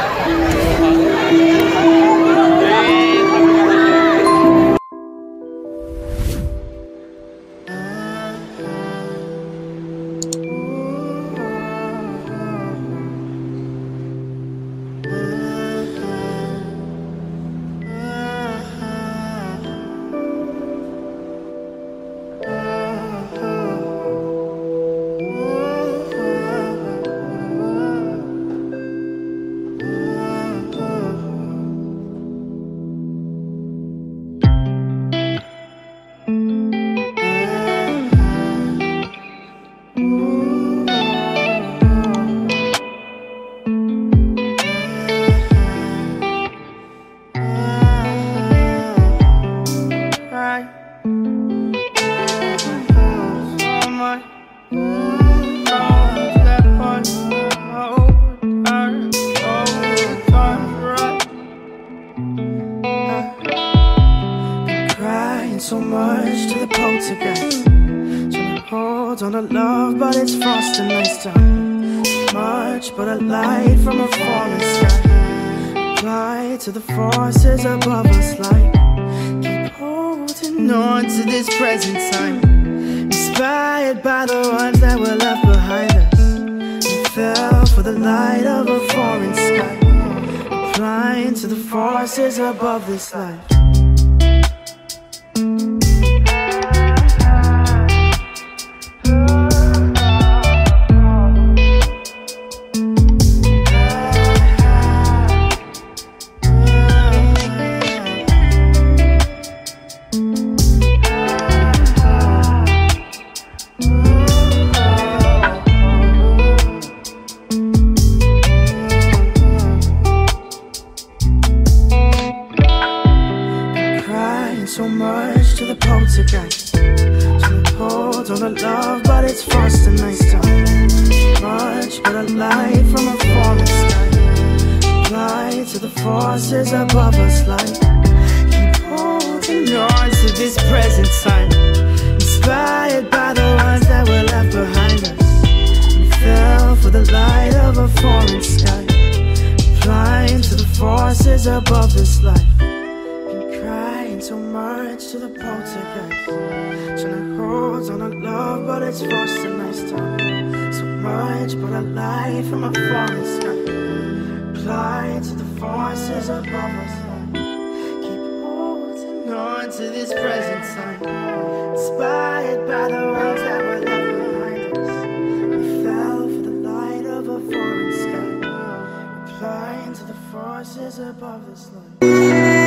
right. To. Trying to hold on to love, but it's frosting nice time. Much but a light from a falling sky. Apply to the forces above us like keep holding on to this present time. Inspired by the ones that were left behind us. And fell for the light of a foreign sky. Applying to the forces above this life. So much to the poltergeist. To hold on to love, but it's frosting nice time. Much but a light from a falling sky. Apply to the forces above us like keep holding on to this present time. Inspired by the ones that were left behind us. And fell for the light of a foreign sky. Flying to the forces above this life. To the poltergeist. Trying to hold on to love, but it's frosting nice time. So much, but I light from a falling sky. Applying to the forces above us. Keep holding on to this present time. Inspired by the ones that were left behind us. We fell for the light of a foreign sky. Applying to the forces above this life.